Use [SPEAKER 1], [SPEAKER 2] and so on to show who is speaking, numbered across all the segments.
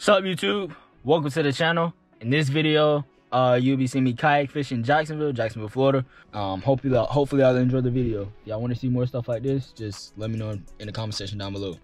[SPEAKER 1] What's up YouTube? Welcome to the channel. In this video, uh, you'll be seeing me kayak fishing in Jacksonville, Jacksonville, Florida. Um, hopefully, hopefully y'all enjoy the video. Y'all want to see more stuff like this, just let me know in the comment section down below.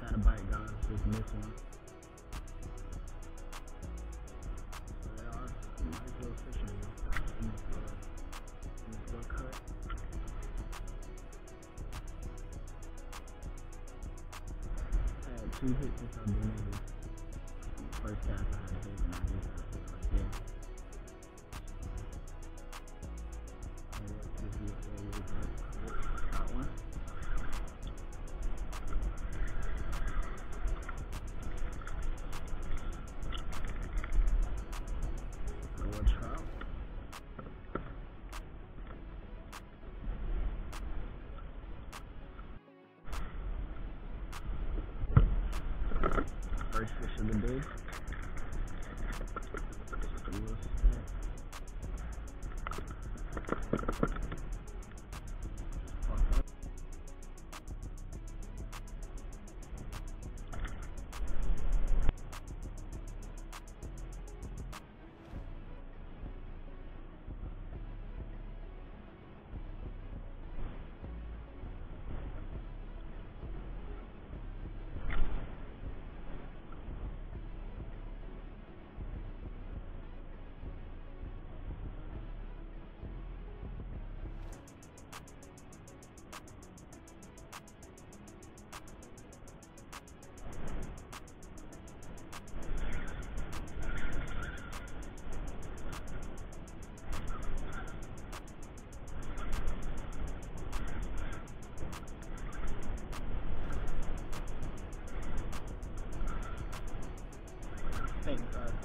[SPEAKER 1] Just had a bite. Just missed one. Are nice little fish in this, uh, little cut. I had two hits since I've been in. First cast I had a hit and I just hit right there. Got one. First fish of the day.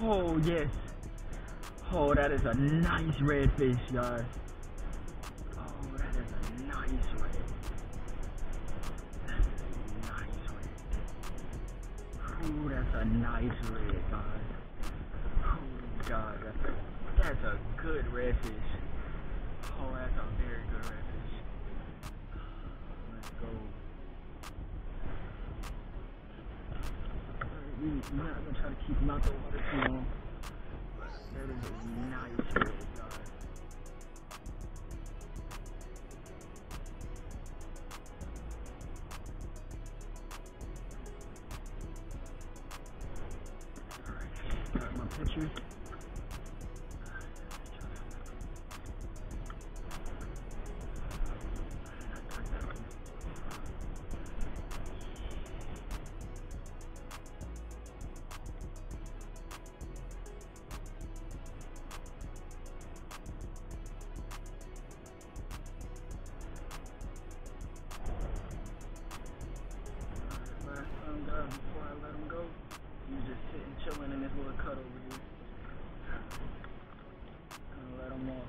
[SPEAKER 1] Oh, yes. Oh, that is a nice red fish, guys. Oh, that is a nice red. That is a nice red. Ooh, that's a nice red, guys. God, that's a, that's a good redfish. Oh, that's a very good redfish. Let's go. We're not gonna try to keep the water too long. That is a nice. Alright, got my. Chilling in this little cut over here. Gonna let him off.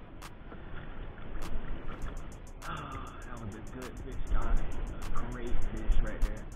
[SPEAKER 1] Ah, that was a good fish, guys. A great fish right there.